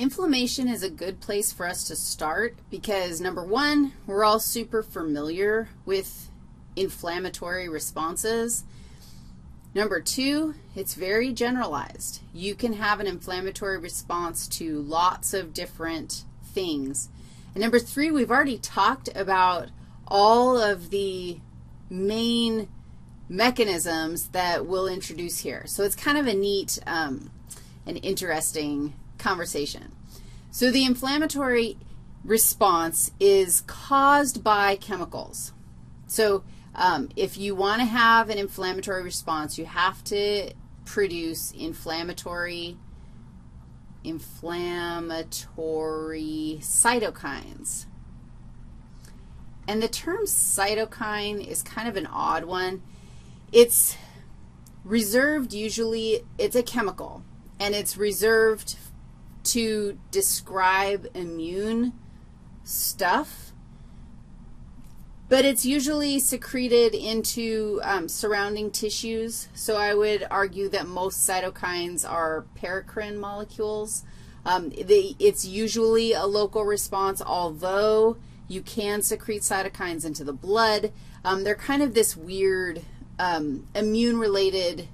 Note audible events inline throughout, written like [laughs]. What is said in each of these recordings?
Inflammation is a good place for us to start because, number one, we're all super familiar with inflammatory responses. Number two, it's very generalized. You can have an inflammatory response to lots of different things. And number three, we've already talked about all of the main mechanisms that we'll introduce here. So it's kind of a neat um, and interesting conversation. So the inflammatory response is caused by chemicals. So um, if you want to have an inflammatory response, you have to produce inflammatory inflammatory cytokines. And the term cytokine is kind of an odd one. It's reserved usually, it's a chemical, and it's reserved to describe immune stuff, but it's usually secreted into um, surrounding tissues. So I would argue that most cytokines are paracrine molecules. Um, they, it's usually a local response, although you can secrete cytokines into the blood. Um, they're kind of this weird um, immune-related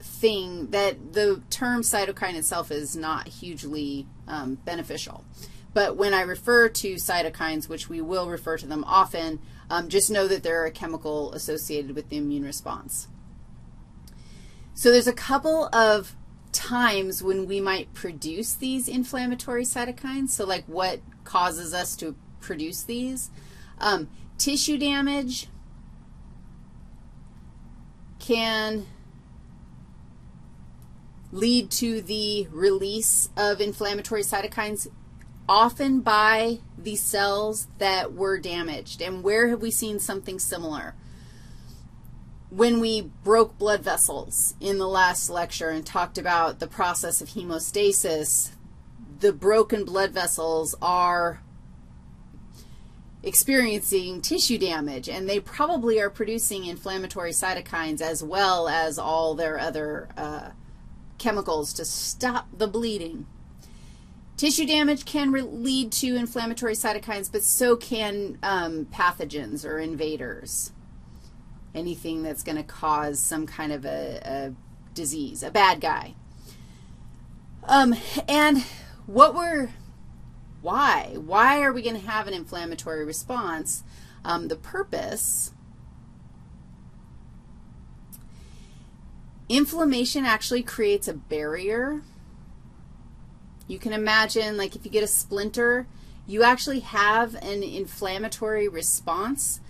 thing that the term cytokine itself is not hugely um, beneficial. But when I refer to cytokines, which we will refer to them often, um, just know that they're a chemical associated with the immune response. So there's a couple of times when we might produce these inflammatory cytokines. So like what causes us to produce these? Um, tissue damage can lead to the release of inflammatory cytokines, often by the cells that were damaged. And where have we seen something similar? When we broke blood vessels in the last lecture and talked about the process of hemostasis, the broken blood vessels are experiencing tissue damage, and they probably are producing inflammatory cytokines as well as all their other uh, chemicals to stop the bleeding. Tissue damage can lead to inflammatory cytokines, but so can um, pathogens or invaders, anything that's going to cause some kind of a, a, disease, a bad guy. Um, and what we're, why? Why are we going to have an inflammatory response? Um, the purpose Inflammation actually creates a barrier. You can imagine, like, if you get a splinter, you actually have an inflammatory response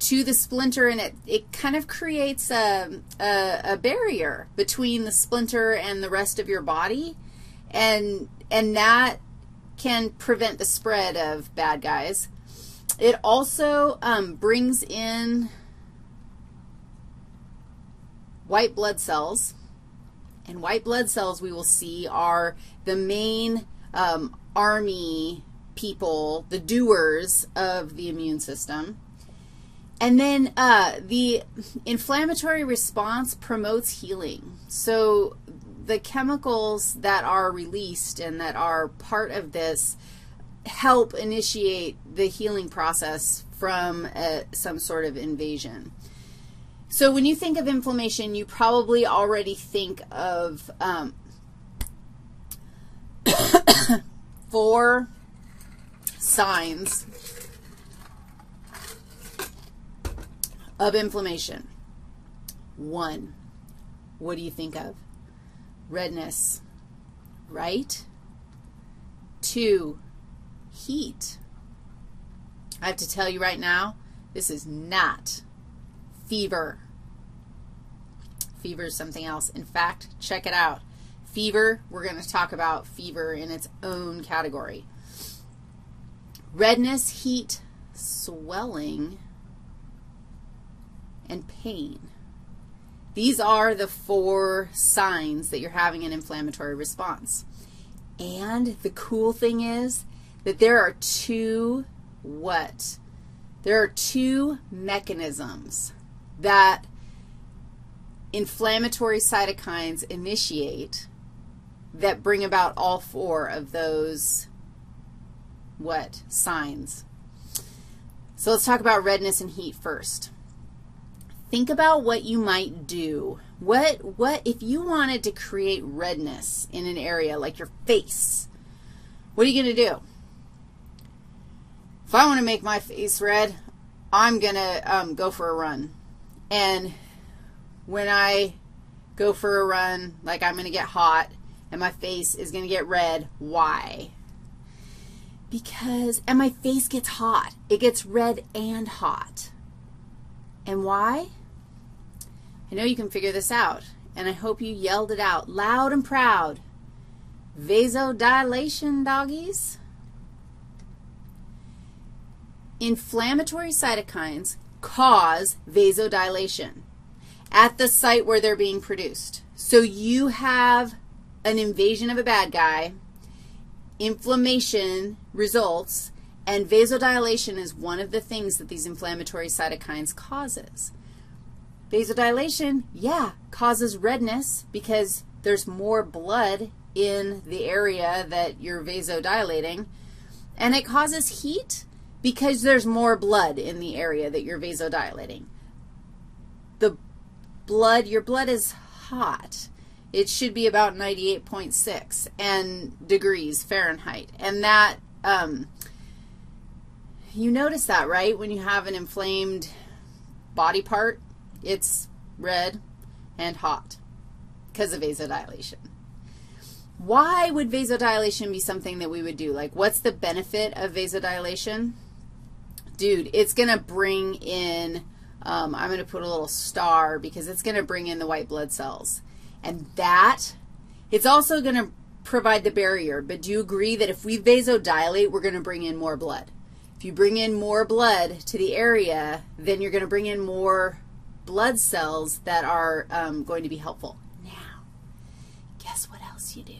to the splinter, and it, it kind of creates a, a, a barrier between the splinter and the rest of your body, and, and that can prevent the spread of bad guys. It also um, brings in white blood cells. And white blood cells, we will see, are the main um, army people, the doers of the immune system. And then uh, the inflammatory response promotes healing. So the chemicals that are released and that are part of this help initiate the healing process from uh, some sort of invasion. So when you think of inflammation, you probably already think of um, [coughs] four signs of inflammation. One, what do you think of? Redness, right? Two, heat. I have to tell you right now, this is not fever. Fever is something else. In fact, check it out. Fever, we're going to talk about fever in its own category. Redness, heat, swelling, and pain. These are the four signs that you're having an inflammatory response. And the cool thing is that there are two what? There are two mechanisms that inflammatory cytokines initiate that bring about all four of those, what, signs. So let's talk about redness and heat first. Think about what you might do. What, what, if you wanted to create redness in an area like your face, what are you going to do? If I want to make my face red, I'm going to um, go for a run. And when I go for a run, like I'm going to get hot and my face is going to get red, why? Because, and my face gets hot. It gets red and hot. And why? I know you can figure this out, and I hope you yelled it out loud and proud. Vasodilation, doggies. Inflammatory cytokines cause vasodilation at the site where they're being produced. So you have an invasion of a bad guy, inflammation results, and vasodilation is one of the things that these inflammatory cytokines causes. Vasodilation, yeah, causes redness because there's more blood in the area that you're vasodilating, and it causes heat because there's more blood in the area that you're vasodilating. Blood, your blood is hot. It should be about 98.6 and degrees Fahrenheit, and that, um, you notice that, right, when you have an inflamed body part? It's red and hot because of vasodilation. Why would vasodilation be something that we would do? Like, what's the benefit of vasodilation? Dude, it's going to bring in, um, I'm going to put a little star because it's going to bring in the white blood cells. And that, it's also going to provide the barrier. But do you agree that if we vasodilate, we're going to bring in more blood? If you bring in more blood to the area, then you're going to bring in more blood cells that are um, going to be helpful. Now, guess what else you do?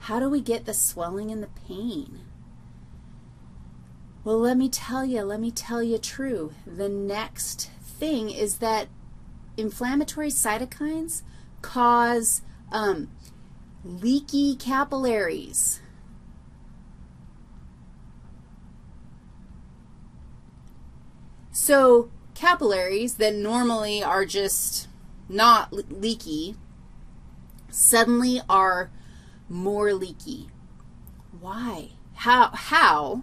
How do we get the swelling and the pain? Well, let me tell you, let me tell you true. The next thing is that inflammatory cytokines cause um, leaky capillaries. So capillaries that normally are just not leaky suddenly are more leaky. Why? How? How?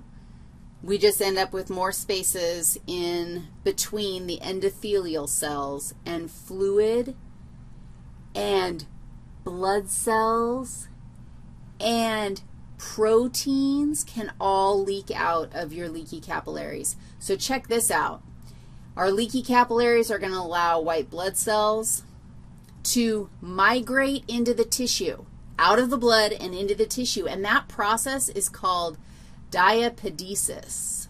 We just end up with more spaces in between the endothelial cells and fluid and blood cells and proteins can all leak out of your leaky capillaries. So check this out. Our leaky capillaries are going to allow white blood cells to migrate into the tissue, out of the blood and into the tissue, and that process is called diapedesis.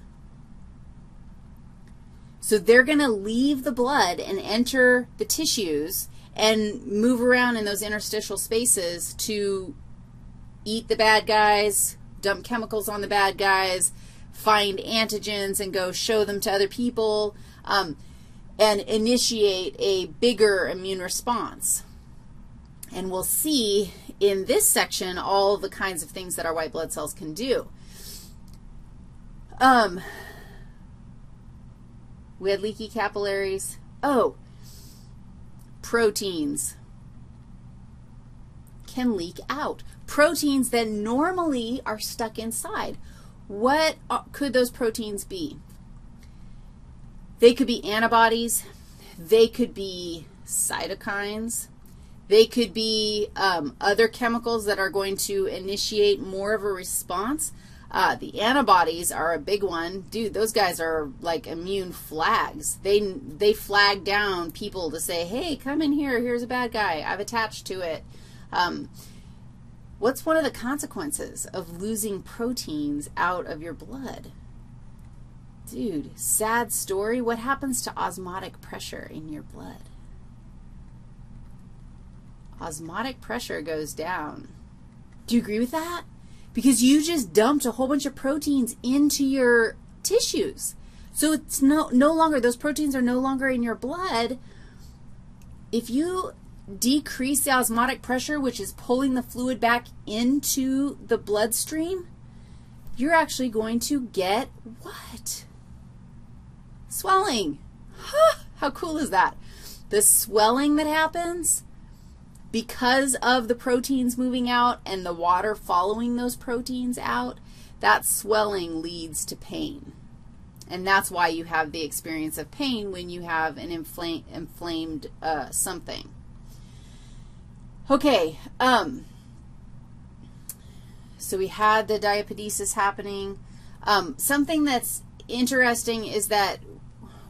So they're going to leave the blood and enter the tissues and move around in those interstitial spaces to eat the bad guys, dump chemicals on the bad guys, find antigens and go show them to other people, um, and initiate a bigger immune response. And we'll see in this section all the kinds of things that our white blood cells can do. Um, we had leaky capillaries. Oh, proteins can leak out. Proteins that normally are stuck inside. What could those proteins be? They could be antibodies. They could be cytokines. They could be um, other chemicals that are going to initiate more of a response. Uh, the antibodies are a big one. Dude, those guys are like immune flags. They, they flag down people to say, hey, come in here. Here's a bad guy. I've attached to it. Um, what's one of the consequences of losing proteins out of your blood? Dude, sad story. What happens to osmotic pressure in your blood? Osmotic pressure goes down. Do you agree with that? Because you just dumped a whole bunch of proteins into your tissues. So it's no, no longer, those proteins are no longer in your blood. If you decrease the osmotic pressure, which is pulling the fluid back into the bloodstream, you're actually going to get what? Swelling. Huh, [laughs] how cool is that? The swelling that happens because of the proteins moving out and the water following those proteins out, that swelling leads to pain. And that's why you have the experience of pain when you have an inflame, inflamed uh, something. Okay, um, so we had the diapedesis happening. Um, something that's interesting is that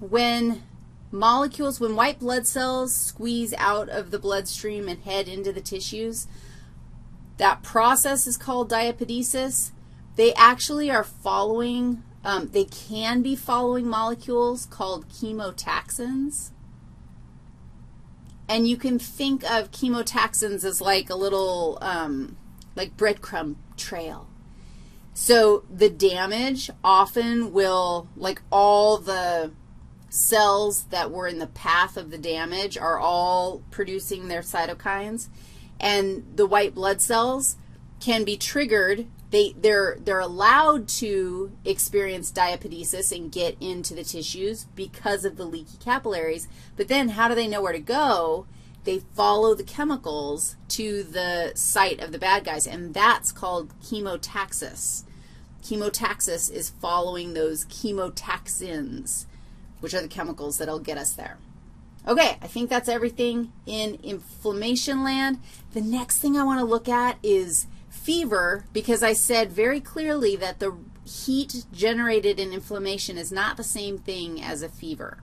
when molecules, when white blood cells squeeze out of the bloodstream and head into the tissues, that process is called diapedesis. They actually are following um, they can be following molecules called chemotaxins. And you can think of chemotaxins as like a little, um, like breadcrumb trail. So the damage often will, like all the cells that were in the path of the damage are all producing their cytokines. And the white blood cells can be triggered they, they're, they're allowed to experience diapedesis and get into the tissues because of the leaky capillaries, but then how do they know where to go? They follow the chemicals to the site of the bad guys, and that's called chemotaxis. Chemotaxis is following those chemotaxins, which are the chemicals that'll get us there. Okay, I think that's everything in inflammation land. The next thing I want to look at is fever because I said very clearly that the heat generated in inflammation is not the same thing as a fever.